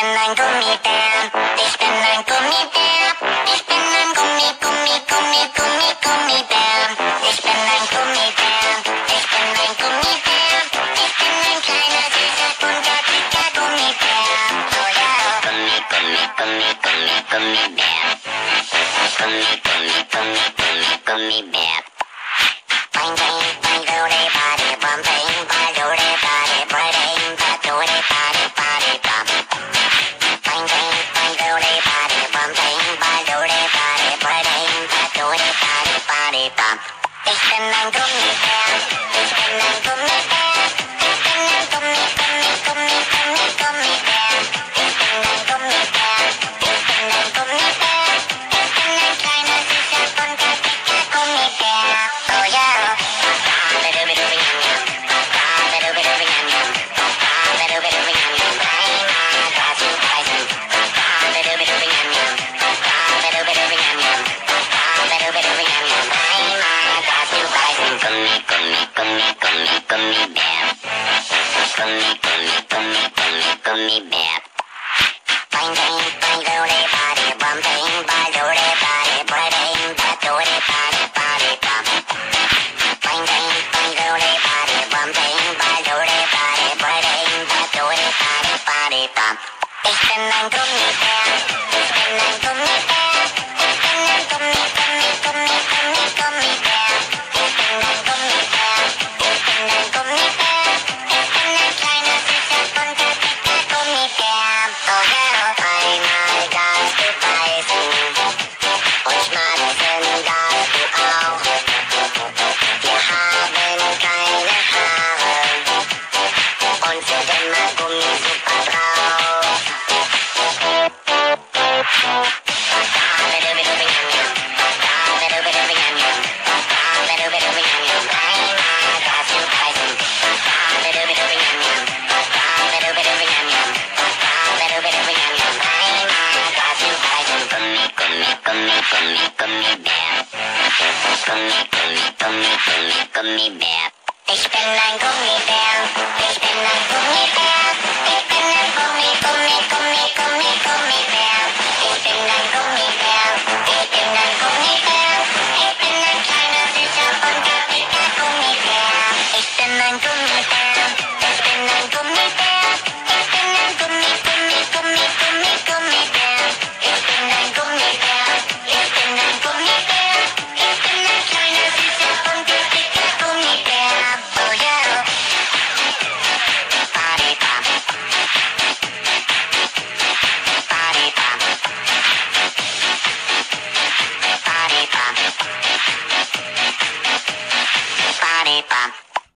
bin ein Gummibär. Ich bin ein Gummibär. Ich bin ein Gummi, Gummi, Gummi, Gummi, Gummibär. Ich bin ein Gummibär. Ich bin ein Gummibär. Ich bin ein kleiner, süßer, bunter, dicker Gummibär. Oh ja. Gummi, Gummi, Gummi, Gummi, Gummibär. Gummi, Gummi, Gummi, Gummi, Gummibär. Bang, Ich bin ein Gummibär, ich bin ein Gummibär, Gummy bear. Bang bang bang bang bang bang bang. Bang bang bang bang bang. Ich bin ein Gummibär, ich bin ein Gummibär, Ich bin ein Gummibär, ich bin ein Gummibär, Thank you.